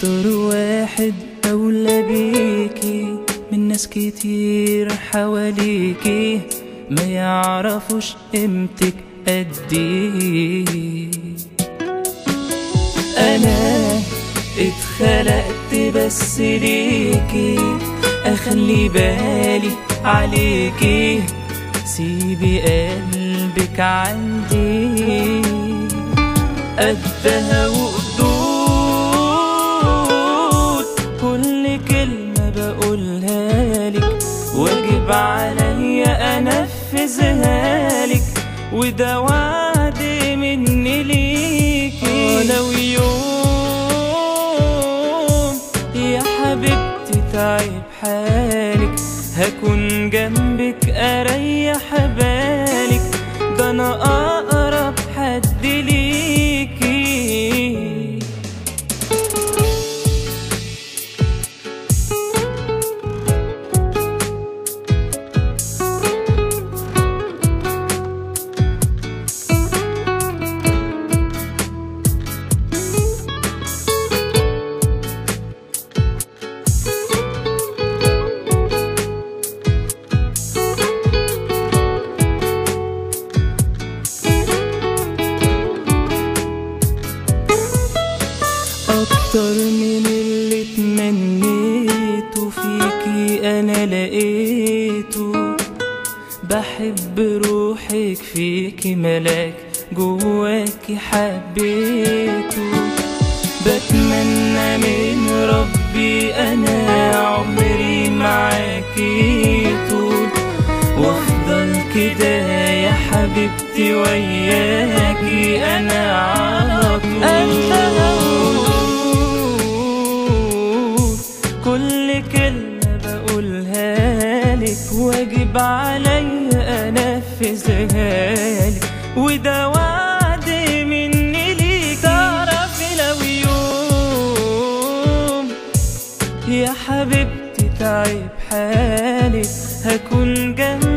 أكتر واحد أولى بيكي من ناس كتير حواليكي. ما يعرفوش قيمتك قديه أنا اتخلقت بس ليكي أخلي بالي عليكي. سيبي قلبك عندي. قدها وقدود واجب عليا أنفذها لك وده وعد مني ليكي لو يوم يا حبيبتي تعب حالك هكون جنبك أريح بالك. ده أنا أكتر من اللي تمنيته فيكي أنا لقيته بحب روحك فيكي ملاك جواكي حبيته بتمنى من ربي أنا عمري معاكي طول وأفضل كده يا حبيبتي وياكي أنا على طول. كل كلمة بقولها لك واجب عليا أنفذها لك. وده وعد مني ليك تعرفي لو يوم يا حبيبتي تعب حالك هكون جنبك